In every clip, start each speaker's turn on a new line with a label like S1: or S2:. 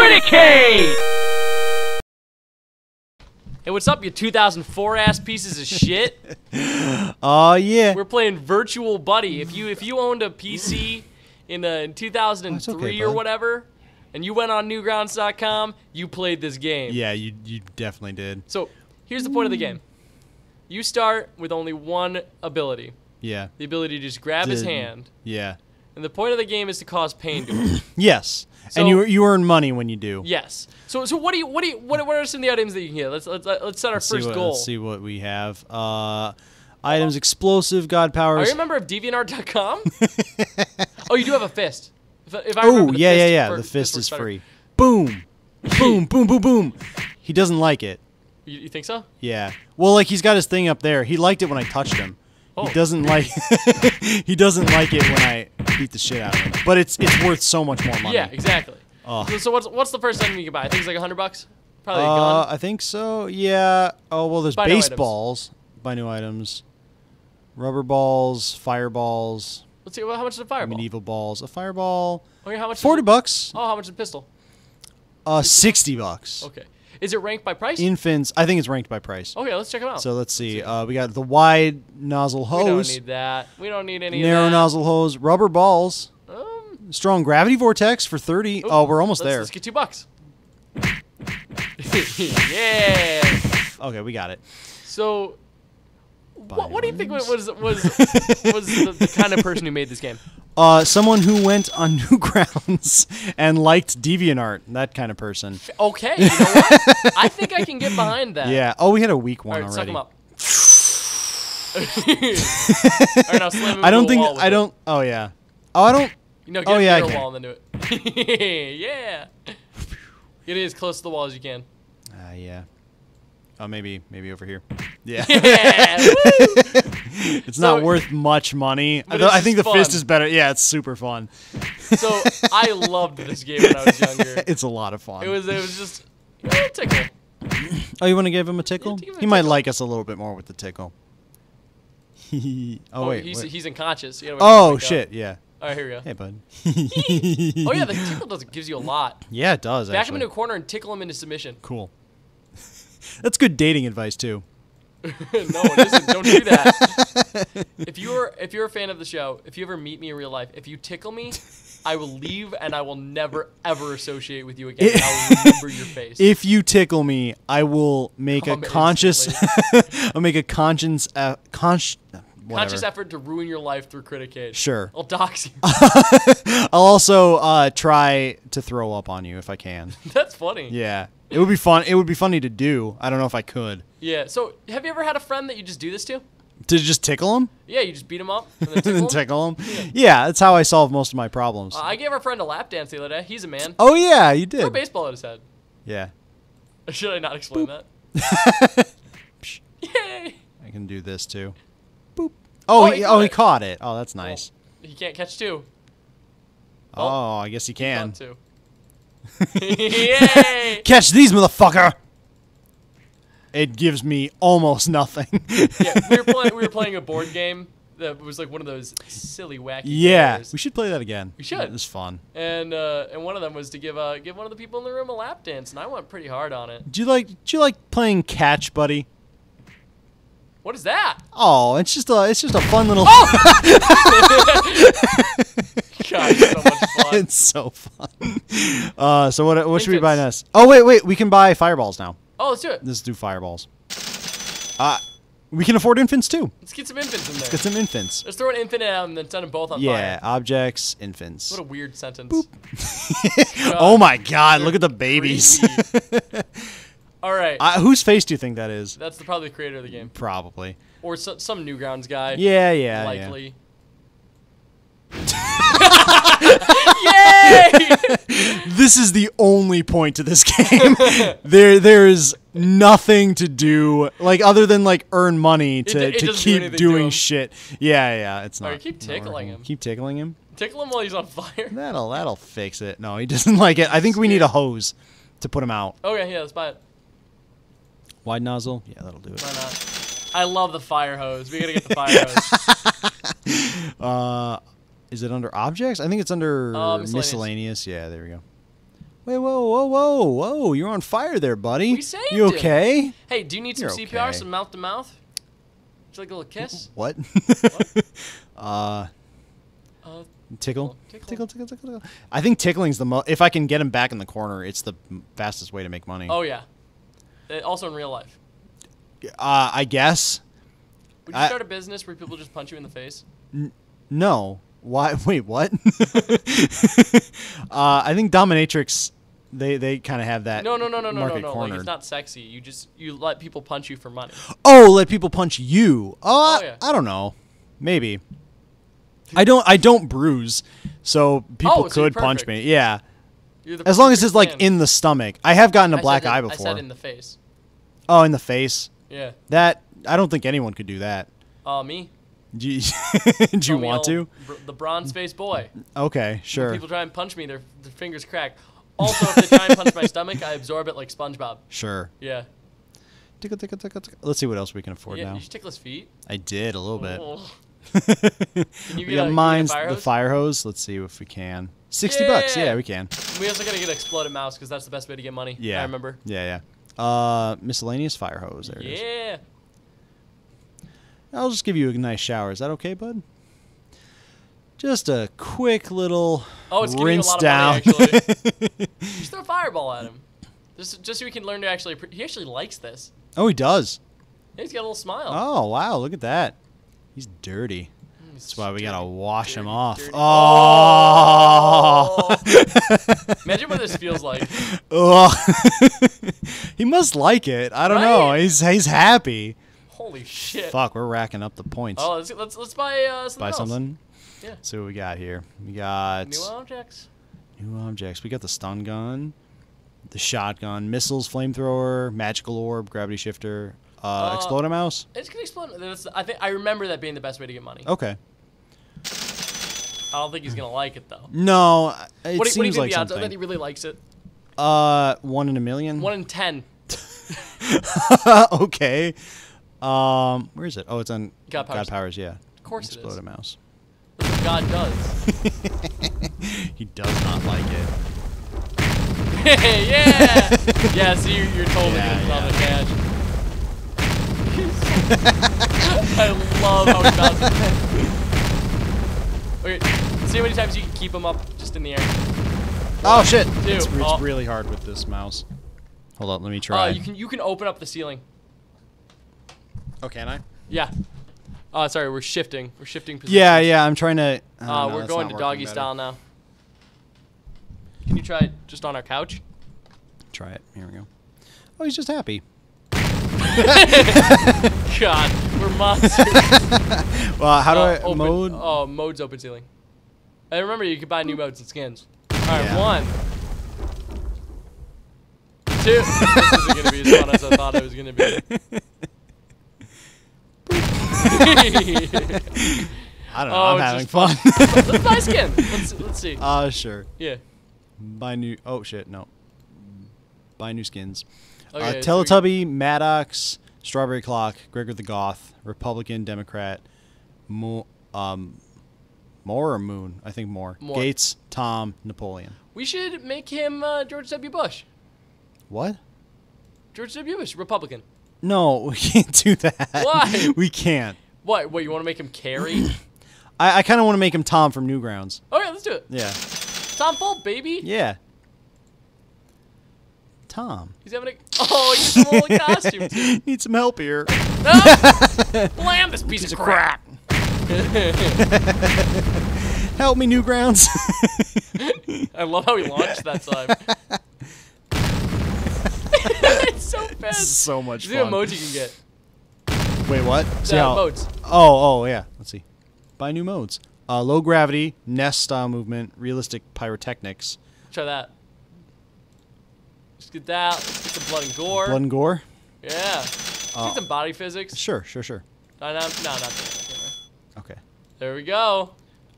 S1: Criticade!
S2: Hey, what's up, you 2004 ass pieces of shit?
S3: Oh yeah.
S2: We're playing Virtual Buddy. If you if you owned a PC in, uh, in 2003
S3: okay,
S2: or
S3: bud.
S2: whatever, and you went on Newgrounds.com, you played this game.
S3: Yeah, you you definitely did.
S2: So here's the point of the game. You start with only one ability.
S3: Yeah.
S2: The ability to just grab his
S3: Did-
S2: hand.
S3: Yeah.
S2: And the point of the game is to cause pain to him.
S3: Yes.
S2: So-
S3: and you you earn money when you do.
S2: yes. So so what do you what do you what, what are some of the items that you can get? Let's let's let's set our
S3: Let's
S2: first
S3: what,
S2: goal.
S3: Let's see what we have. Uh, items: explosive, god powers.
S2: Are you a member of DeviantArt.com? oh, you do have a fist. If, if I
S3: Oh
S2: remember
S3: yeah, yeah, yeah.
S2: for-
S3: the fist is
S2: better.
S3: free. Boom, boom, boom, boom, boom. He doesn't like it.
S2: You, you think so?
S3: Yeah. Well, like he's got his thing up there. He liked it when I touched him.
S2: Oh.
S3: He doesn't like. he doesn't like it when I beat the shit out of him. But it's it's worth so much more money.
S2: Yeah, exactly.
S3: Oh.
S2: So, so what's what's the first item you can buy? I think it's like a hundred bucks. Probably a
S3: Uh. I think so. Yeah. Oh well, there's
S2: Buy
S3: baseballs. Buy new items. Rubber balls, fireballs,
S2: Let's see. Well, how much is a fireball?
S3: medieval balls. A fireball,
S2: Okay, how much?
S3: forty bucks.
S2: Oh, how much is a pistol?
S3: Uh, sixty bucks.
S2: Okay. Is it ranked by price?
S3: Infants. I think it's ranked by price.
S2: okay, let's check them out.
S3: So let's see. Uh, we got the wide nozzle hose.
S2: we don't need that. We don't need any
S3: narrow
S2: of that.
S3: nozzle hose, rubber balls,
S2: Um,
S3: strong gravity vortex for thirty. Oh, we're almost
S2: let's,
S3: there.
S2: Let's get two bucks. yeah.
S3: Okay, we got it.
S2: So, what, what do you think was was was, was the, the kind of person who made this game?
S3: Uh, someone who went on Newgrounds and liked DeviantArt, that kind of person.
S2: Okay, you know what? I think I can get behind that.
S3: Yeah. Oh, we had a weak
S2: All
S3: one
S2: right, suck
S3: already.
S2: him up. All right, now slam him
S3: I don't think I don't. Oh yeah. Oh, I don't.
S2: You know, get
S3: Oh, yeah, I
S2: a
S3: can.
S2: wall and then do it. yeah. Get it as close to the wall as you can.
S3: Uh, yeah. Oh, maybe maybe over here. Yeah.
S2: Yeah. woo!
S3: it's not worth much money. I,
S2: it's
S3: I think the
S2: just
S3: fist is better. Yeah, it's super fun.
S2: So I loved this game when I was younger.
S3: It's a lot of fun.
S2: It was it was just you tickle.
S3: oh, you want to give him a tickle?
S2: give him a
S3: he might like us a little bit more with the tickle. oh,
S2: Oh,
S3: wait.
S2: he's
S3: wait.
S2: he's unconscious. You gotta wait
S3: oh
S2: till he wakes up.
S3: shit! Yeah.
S2: All right, here we go.
S3: Hey, bud.
S2: Oh yeah, the tickle does gives you a lot.
S3: Yeah, it does.
S2: Back him into a corner and tickle him into submission.
S3: Cool. That's good dating advice too.
S2: no, it isn't. Don't do that. if you're if you're a fan of the show, if you ever meet me in real life, if you tickle me, I will leave and I will never ever associate with you again. I will remember your face.
S3: If you tickle me, I will make
S2: Come
S3: a conscious. I'll make a conscience. Uh, conscious.
S2: Conscious effort to ruin your life through criticade.
S3: Sure.
S2: I'll dox you.
S3: I'll also uh, try to throw up on you if I can.
S2: That's funny.
S3: Yeah, it would be fun. It would be funny to do. I don't know if I could.
S2: Yeah. So, have you ever had a friend that you just do this to?
S3: To just tickle him
S2: Yeah, you just beat him up and then
S3: and
S2: tickle
S3: then
S2: him.
S3: tickle him. Yeah. that's how I solve most of my problems.
S2: Uh, I gave our friend a lap dance the other day. He's a man.
S3: oh yeah, you
S2: Threw a baseball at his head.
S3: Yeah,
S2: Should I not explain that? Yay!
S3: I can do this too. Boop. Oh,
S2: Oh,
S3: he,
S2: he
S3: oh,
S2: caught
S3: he
S2: it.
S3: caught it. Oh, that's nice.
S2: He can't catch two.
S3: Oh, I guess he can.
S2: Two. Yay!
S3: Catch these, motherfucker! It gives me almost nothing.
S2: yeah, we were playing. We were playing a board game that was like one of those silly, wacky.
S3: yeah,
S2: games.
S3: we should play that again.
S2: We should.
S3: It was fun.
S2: And uh, and one of them was to give uh, give one of the people in the room a lap dance, and I went pretty hard on it.
S3: Do you like? Do you like playing catch, buddy?
S2: What is that?
S3: Oh, it's just a it's just a fun little. Oh!
S2: God, it's so much fun.
S3: it's so fun. Uh, so what what should we buy next? Oh wait wait, we can buy fireballs now.
S2: Oh, let's do it.
S3: Let's do fireballs. Uh, we can afford infants too.
S2: Let's get some infants in there.
S3: Let's Get some infants.
S2: Let's throw an infant out and then send them both on
S3: Yeah,
S2: fire.
S3: Yeah, objects, infants.
S2: What a weird sentence.
S3: oh my God! Look at the babies.
S2: All right.
S3: uh, whose face do you think that is?
S2: That's the, probably the creator of the game.
S3: Probably.
S2: Or so, some Newgrounds guy.
S3: Yeah, yeah, yeah.
S2: Likely. Yay!
S3: This is the only point to this game. there, there is nothing to do like other than like earn money to,
S2: it
S3: to
S2: doesn't do
S3: keep
S2: to
S3: doing shit. Yeah, yeah, it's not.
S2: Alright, keep tickling him.
S3: Keep tickling him.
S2: Tickle him while he's on fire.
S3: That'll that'll fix it. No, he doesn't like it. I think we need a hose to put him out.
S2: Okay, yeah, let's buy it.
S3: Wide nozzle. Yeah, that'll do it.
S2: Why not? I love the fire hose. We gotta get the fire hose.
S3: Uh, is it under objects? I think it's under
S2: Uh, miscellaneous.
S3: miscellaneous. Yeah, there we go. Wait, whoa, whoa, whoa, whoa! You're on fire there, buddy.
S2: We saved
S3: You
S2: him.
S3: okay?
S2: Hey, do you need some
S3: You're
S2: CPR,
S3: okay.
S2: some mouth to mouth? Would you like a little kiss?
S3: What? uh,
S2: Uh,
S3: tickle.
S2: Tickle.
S3: tickle, tickle, tickle, tickle. I think tickling's the most. If I can get him back in the corner, it's the fastest way to make money.
S2: oh yeah. Uh, also in real life.
S3: Uh, I guess.
S2: Would you
S3: I-
S2: start a business where people just punch you in the face?
S3: No. Why? Wait, what? uh, I think dominatrix. They they kind of have that.
S2: No, no, no, no, no, no, no. Like it's not sexy. You just you let people punch you for money.
S3: Oh, let people punch you. Oh,
S2: Oh,
S3: I-
S2: yeah.
S3: I don't know. Maybe. I don't. I don't bruise, so people
S2: Oh, so
S3: could punch me. Yeah, as long as it's like
S2: man.
S3: in the stomach. I have gotten a
S2: I
S3: black eye before.
S2: I said in the face.
S3: Oh, in the face.
S2: Yeah.
S3: That I don't think anyone could do that.
S2: Uh, me.
S3: Do you, do you want to?
S2: br- the bronze face boy.
S3: Okay,
S2: When
S3: sure,
S2: people try and punch me, their, their fingers crack. Also, if they try and punch my stomach, I absorb it like SpongeBob.
S3: sure.
S2: Yeah.
S3: Tickle, tickle, tickle, tickle. Let's see what else we can afford
S2: yeah.
S3: now.
S2: You should tickle his feet.
S3: I did a little bit.
S2: Oh.
S3: we
S2: you you
S3: got
S2: a
S3: mines,
S2: fire
S3: the fire hose. Let's see if we can. Sixty bucks.
S2: Yeah.
S3: Yeah, we can.
S2: We also gotta get an exploded mouse because that's the best way to get money.
S3: Yeah,
S2: I remember.
S3: Yeah, yeah. Uh, miscellaneous fire hose. There it is.
S2: Yeah.
S3: I'll just give you a nice shower. Is that okay, bud? Just a quick little
S2: Oh, it's giving you a
S3: rinse
S2: lot of
S3: down.
S2: money, actually. Just throw a fireball at him. Just, just so we can learn to actually. Pre- he actually likes this.
S3: oh, he does.
S2: He's got a little smile.
S3: Oh, wow! Look at that. He's dirty.
S2: He's
S3: That's why we gotta wash him
S2: dirty,
S3: off.
S2: dirty.
S3: Oh.
S2: Imagine what this feels like.
S3: Ugh. he must like it. I don't know. He's he's happy.
S2: Holy shit.
S3: Fuck, we're racking up the points.
S2: Oh, let's let's let's buy uh, something
S3: Buy
S2: else.
S3: something.
S2: Yeah.
S3: See what we got here. We got
S2: New objects.
S3: New objects. We got the stun gun, the shotgun, missiles, flamethrower, magical orb, gravity shifter, uh,
S2: Uh,
S3: explode a mouse.
S2: It's gonna explode. I think I remember that being the best way to get money.
S3: Okay.
S2: I don't think he's gonna like it though.
S3: No, it
S2: what, do you, what do you think
S3: like
S2: the odds are that he really likes it?
S3: Uh, one in a million.
S2: One in ten.
S3: okay. Um, where is it? Oh, it's on
S2: God Powers.
S3: God Powers. Yeah.
S2: Of course it
S3: explode
S2: is.
S3: a mouse.
S2: God does.
S3: He does not like it.
S2: yeah. Yeah. See, you're, you're totally
S3: Yeah,
S2: gonna on the
S3: yeah.
S2: cash. I love how he does it. Okay, see how many times you can keep him up just in the air.
S3: Oh shit!
S2: two,
S3: It's, it's
S2: oh.
S3: really hard with this mouse. Hold on, let me
S2: Uh,
S3: try.
S2: you can you can open up the ceiling.
S3: oh, can I?
S2: Yeah. Uh, sorry, we're shifting. We're shifting positions.
S3: Yeah, yeah. I'm trying to. oh,
S2: Uh,
S3: no,
S2: we're going to
S3: working
S2: doggy
S3: better.
S2: style now. Can you try it just on our couch?
S3: Try it. Here we go. Oh, he's just happy.
S2: God, we're monsters.
S3: Well, how do
S2: Uh,
S3: I
S2: open,
S3: mode?
S2: Oh, mode's open ceiling. And remember, you can buy new modes and skins. All right,
S3: Yeah.
S2: one, two. this isn't gonna be as fun as I thought it was gonna be.
S3: I don't know.
S2: Oh,
S3: I'm having
S2: just
S3: fun.
S2: Let's buy skin. Let's let's see.
S3: uh, sure.
S2: Yeah.
S3: Buy new. Oh shit, no. Buy new skins.
S2: Okay,
S3: uh,
S2: so we-
S3: Teletubby, Maddox, Strawberry Clock, Gregor the Goth, Republican, Democrat, Mo- um, Moore or Moon? I think Moore.
S2: Moore.
S3: Gates, Tom, Napoleon.
S2: We should make him uh, George W. Bush.
S3: What?
S2: George W. Bush, Republican.
S3: No, we can't do that.
S2: Why?
S3: We can't.
S2: What? What? You want to make him Kerry?
S3: I, I kind of want to make him Tom from Newgrounds.
S2: okay, let's do it.
S3: Yeah.
S2: Tom Fulp, baby.
S3: Yeah. Tom.
S2: He's having a. Oh, he's in a costume too.
S3: Need some help here.
S2: Ah! Blam! This piece, of crap.
S3: Help me, Newgrounds.
S2: I love how he launched that time. it's so
S3: this is
S2: fast.
S3: so much fun.
S2: modes you can get.
S3: Wait, what? See
S2: Uh,
S3: how-
S2: modes.
S3: Oh, oh, yeah. Let's see. Buy new modes. Uh, low gravity, nest style movement, realistic pyrotechnics,
S2: Try that. Let's get that. Let's get some blood and gore.
S3: blood and gore.
S2: Yeah. Let's
S3: Oh.
S2: get some body physics.
S3: Sure, sure, sure.
S2: No, no, no, not that.
S3: Okay.
S2: There we go.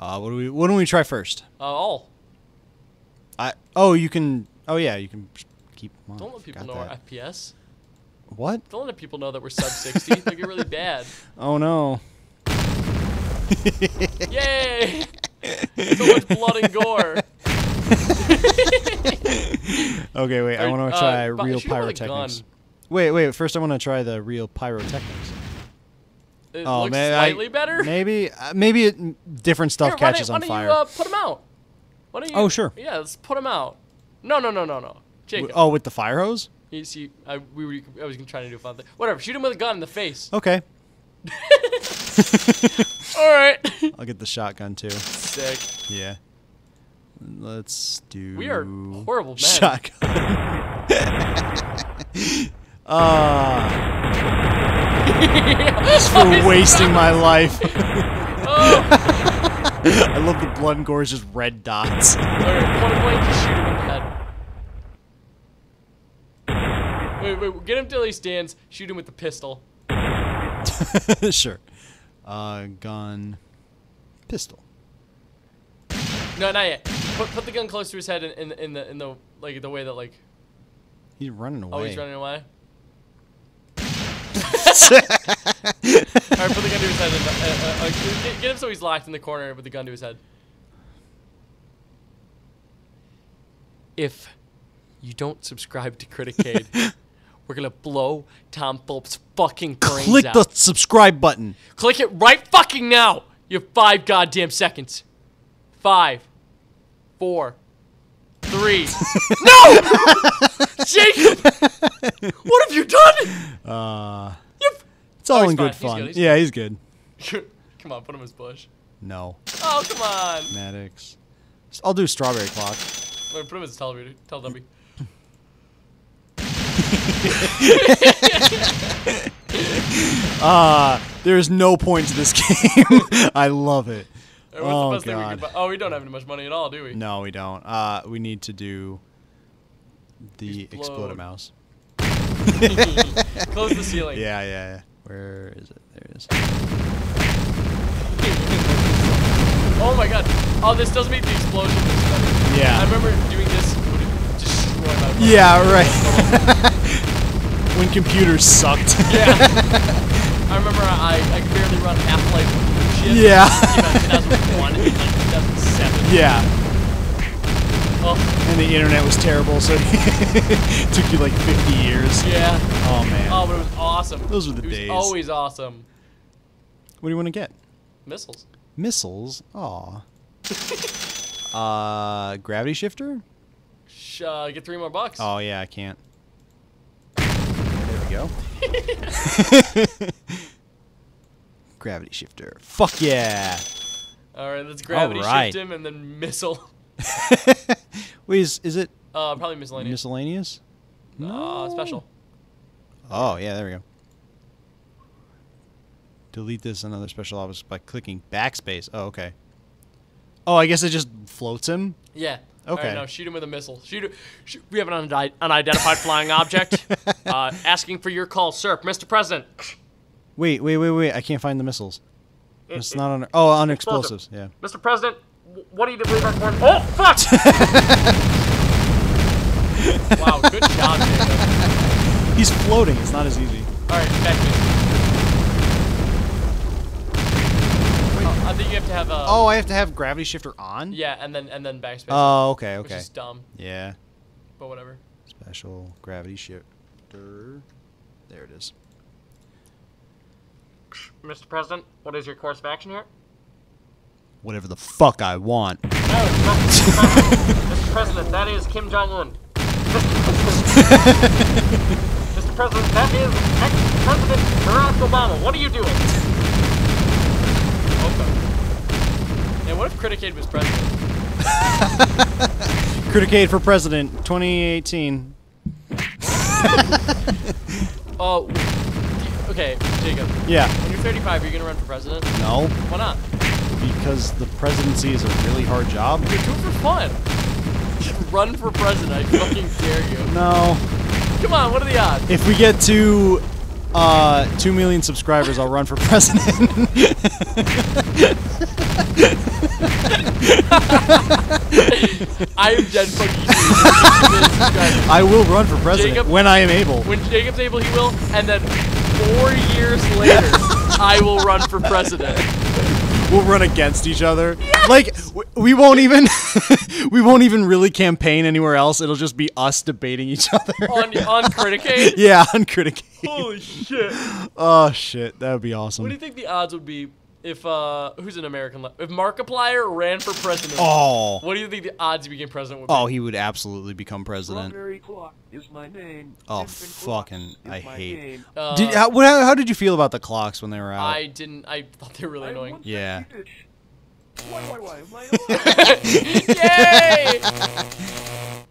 S3: Uh, what do we? What do we try first?
S2: Uh, all.
S3: I. Oh, you can. Oh yeah, you can keep. On.
S2: Don't let people know our
S3: that.
S2: FPS.
S3: What?
S2: Don't let people know that we're sub 60. They'll get really bad.
S3: Oh no.
S2: Yay! so much blood and gore.
S3: Okay, wait. I want to
S2: uh,
S3: try
S2: but
S3: real
S2: shoot him with a
S3: pyrotechnics. Wait, wait. First, I want to try the real pyrotechnics.
S2: It
S3: Oh,
S2: looks
S3: man, I-
S2: better.
S3: Maybe, uh, maybe it, different stuff
S2: Here, why
S3: catches
S2: don't,
S3: on
S2: why
S3: fire.
S2: don't you uh, put him out? Why don't you?
S3: Oh, sure.
S2: Yeah, let's put them out. No, no, no, no, no. Jacob.
S3: W- oh, with the fire hose?
S2: You see, I, we were, I was trying to do a fun thing. Whatever. Shoot him with a gun in the face.
S3: Okay,
S2: All right.
S3: I'll get the shotgun too.
S2: Sick.
S3: Yeah. Let's do.
S2: We are horrible men.
S3: Shotgun. Ah, just for wasting my life.
S2: Oh.
S3: I love the blood and gore is just red dots.
S2: Point blank, just shoot him in the head. Wait, wait, get him till he stands. Shoot him with the pistol.
S3: sure. Uh, gun, pistol.
S2: No, not yet. Put, put the gun close to his head in, in, in the in the like the way that like
S3: He's running away.
S2: oh he's running away. All right, put the gun to his head. And, uh, uh, uh, get, get him so he's locked in the corner with the gun to his head. If you don't subscribe to Criticade, we're gonna blow Tom Fulp's fucking brains
S3: Click
S2: out.
S3: the subscribe button.
S2: Click it right fucking now. You have five goddamn seconds. Five, four, three. no, Jacob. What have you done?
S3: Uh,
S2: You've.
S3: it's all
S2: Oh,
S3: in good
S2: fine. He's
S3: fun.
S2: good, he's
S3: yeah, he's good.
S2: come on, put him in his bush.
S3: No,
S2: Oh come on.
S3: Maddox. I'll do strawberry clock.
S2: Wait, put him in his television. Teletubby.
S3: Ah, there is no point to this game. I love it.
S2: Or what's
S3: Oh,
S2: the best thing we
S3: God.
S2: could buy? Oh, we don't have any much money at all, do we?
S3: No, we don't. Uh, we need to do the
S2: Explode.
S3: explode mouse.
S2: Close the ceiling.
S3: Yeah, yeah, yeah. Where is it? There it is.
S2: Oh my god. Oh, this does make the explosion looks better.
S3: Yeah.
S2: I remember doing this would destroy my phone.
S3: Yeah, right. when computers sucked.
S2: Yeah. I remember I, I could barely run Half-Life
S3: Yeah.
S2: Came 2001 and
S3: yeah.
S2: Oh,
S3: And the internet was terrible, so it took you like 50 years.
S2: yeah.
S3: Oh man.
S2: Oh, but it was awesome.
S3: Those were the
S2: it was
S3: days.
S2: always awesome.
S3: What do you want to get?
S2: Missiles.
S3: Missiles. Aw. uh, gravity shifter?
S2: Sh- uh, get three more bucks.
S3: Oh yeah, I can't. There we go. Gravity shifter. Fuck yeah.
S2: All right, let's gravity
S3: Alright.
S2: shift him and then missile.
S3: Wait, is, is it
S2: Uh, probably miscellaneous.
S3: miscellaneous?
S2: Uh, special.
S3: Oh yeah, there we go. Delete this another special office by clicking backspace. Oh okay. Oh, I guess it just floats him.
S2: Yeah.
S3: Okay.
S2: right, now shoot him with a missile. Shoot. shoot we have an unidentified flying object. Uh, asking for your call, sir, Mr. President.
S3: Wait, wait, wait, wait! I can't find the missiles. It's not on. Oh, on explosives. Yeah.
S2: Mr. President, what do you believe I'm for? Oh, fuck! wow, good job, Jacob.
S3: He's floating. It's not as easy.
S2: All right, back to. Oh, I think you have to have a.
S3: Oh, I have to have gravity shifter on.
S2: Yeah, and then and then backspace.
S3: Oh, okay,
S2: Which
S3: okay.
S2: is dumb,
S3: Yeah.
S2: but whatever.
S3: Special gravity shifter. There it is.
S2: Mr. President, what is your course of action here?
S3: Whatever the fuck I want.
S2: No, Mr. President, that is Kim Jong Un. Mr. President, that is ex-President Barack Obama. What are you doing? Okay. Yeah, what if Criticade was president?
S3: Criticade for President 2018.
S2: Oh, okay, Jacob.
S3: Yeah.
S2: When you're 35, are you gonna run for president?
S3: No,
S2: Why not?
S3: because the presidency is a really hard job.
S2: Do it for fun. run for president. I fucking dare you.
S3: No.
S2: Come on, what are the odds?
S3: If we get to uh, 2 million subscribers, I'll run for president.
S2: I am dead fucking.
S3: I will run for president
S2: Jacob?
S3: when I am able.
S2: When Jacob's able, he will, and then four years later, I will run for president.
S3: we'll run against each other. Like we won't even we won't even really campaign anywhere else. It'll just be us debating each other.
S2: on on Criticade.
S3: yeah, on Criticade.
S2: Holy shit!
S3: Oh shit, that would be awesome.
S2: What do you think the odds would be if uh who's an American? Le- if Markiplier ran for president?
S3: Oh.
S2: What do you think the odds he became president would be?
S3: Oh, he would absolutely become president.
S1: Strawberry clock is my name.
S3: Oh,
S1: Infant
S3: fucking-
S1: is
S3: I
S1: my
S3: hate-
S1: game.
S2: Uh,
S3: Did, how, what, how, how did you feel about the clocks when they were out?
S2: I didn't. I thought they were really
S1: I
S2: annoying.
S3: Yeah.
S1: Why, why, why?
S2: Yay!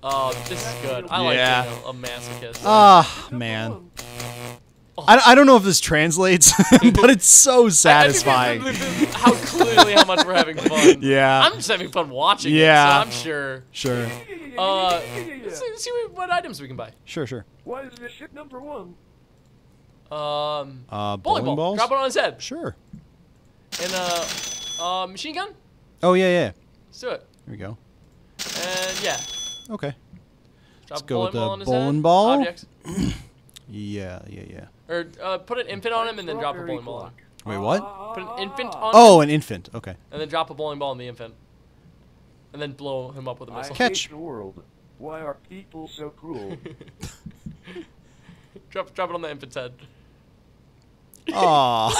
S2: Oh, this is good. I like
S3: Yeah.
S2: being a, a masochist.
S3: Ah,
S1: Number
S3: man.
S1: One.
S3: I, I don't know if this translates, but it's so satisfying.
S2: this is how clearly how much we're having fun.
S3: Yeah.
S2: I'm just having fun watching
S3: Yeah.
S2: it, so I'm sure.
S3: Sure.
S2: Uh,
S1: yeah, yeah, yeah,
S2: let's see, see what, what items we can buy.
S3: Sure, sure.
S1: Why is this ship number one?
S2: Um,
S3: Uh,
S2: bowling
S3: bowling
S2: ball.
S3: balls?
S2: Drop it on his head.
S3: Sure.
S2: And uh, uh, machine gun.
S3: Oh, yeah, yeah.
S2: Let's do it.
S3: Here we go.
S2: And yeah,
S3: Okay.
S2: drop a
S3: go with the
S2: ball on his
S3: bowling
S2: head.
S3: ball.
S2: Objects.
S3: Yeah, yeah, yeah.
S2: Or uh, put an infant on him and then drop a bowling ball on.
S3: Wait, what?
S2: Put an infant on him
S3: Oh, an infant. Okay.
S2: and then drop a bowling ball on the infant. And then blow him up with a
S1: I
S2: missile.
S3: Catch.
S1: hate the world. Why are people so cruel?
S2: drop, drop it on the infant's head.
S3: Aw.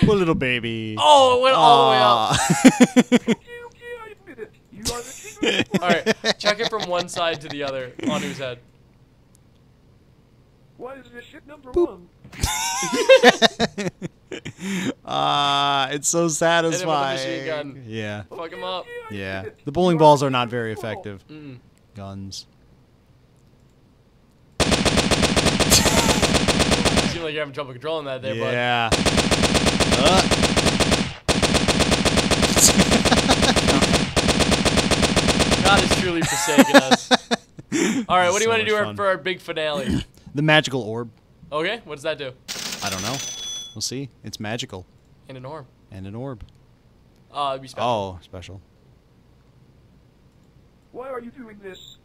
S3: Poor little baby.
S2: Oh, it went all the way up.
S3: Aw.
S1: okay, okay, I admit it. You are the king of the
S2: All right, check it from one side to the other on his head.
S1: Why is this shit number one?
S3: Ah, it's so satisfying.
S2: machine gun.
S3: Yeah.
S2: Fuck him up.
S1: Okay,
S3: Yeah. The bowling balls are not very
S1: of the ball.
S3: effective.
S2: Mm.
S3: Guns.
S2: You seem like you're having trouble controlling that there, bud.
S3: Yeah. Uh,
S2: God has truly forsaken us. All right, what do you want to do our, for our big finale?
S3: the magical orb.
S2: Okay, what does that do?
S3: I don't know. We'll see. It's magical.
S2: And an orb.
S3: And an orb.
S2: Uh, it'd be special.
S3: Oh, special.
S1: Why are you doing this?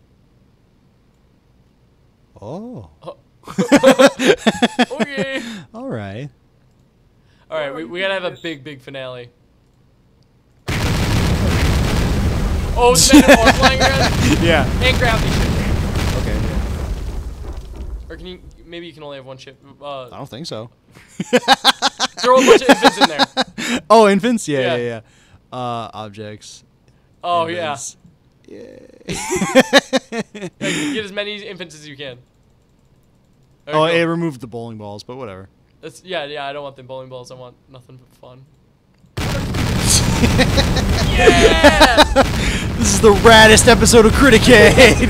S3: Oh.
S2: Okay.
S3: All right.
S2: All right, we, we gotta have a big, big finale. Oh, is that an orb flying around?
S3: Yeah.
S2: And gravity ship.
S3: Okay. Yeah.
S2: Or can you? Maybe you can only have one ship. Uh,
S3: I don't think so.
S2: throw a bunch of infants in there.
S3: Oh, infants? Yeah,
S2: Yeah.
S3: yeah, yeah. Uh, objects.
S2: Oh yeah.
S3: Infants. Yay.
S2: Like, get as many infants as you can. There
S3: oh,
S2: you
S3: it removed the bowling balls, but whatever.
S2: That's, yeah, yeah. I don't want the bowling balls. I want nothing but fun. yeah!
S3: This is the raddest episode of Criticade.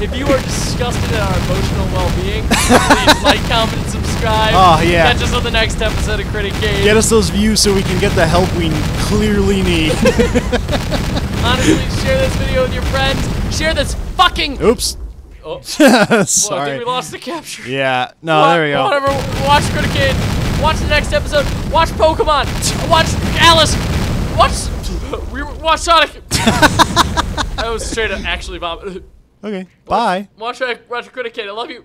S2: If you are disgusted at our emotional well-being, please like, comment, and subscribe.
S3: Oh, yeah.
S2: Catch us on the next episode of Criticade.
S3: get us those views so we can get the help we clearly need.
S2: Honestly, share this video with your friends. Share this fucking.
S3: Oops.
S2: Oh, well, I
S3: Sorry.
S2: think we lost the capture.
S3: Yeah. No, there we go.
S2: Whatever. Watch Criticade. Watch the next episode. Watch Pokemon. Watch Alice. Watch. We watch Sonic. that was straight up actually vomit.
S3: Okay. Bye.
S2: Watch watch Criticade. I love you.